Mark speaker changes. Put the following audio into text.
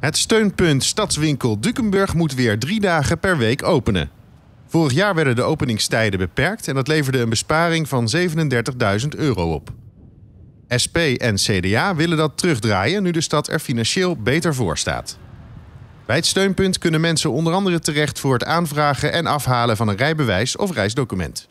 Speaker 1: Het steunpunt Stadswinkel Dukenburg moet weer drie dagen per week openen. Vorig jaar werden de openingstijden beperkt en dat leverde een besparing van 37.000 euro op. SP en CDA willen dat terugdraaien nu de stad er financieel beter voor staat. Bij het steunpunt kunnen mensen onder andere terecht voor het aanvragen en afhalen van een rijbewijs of reisdocument.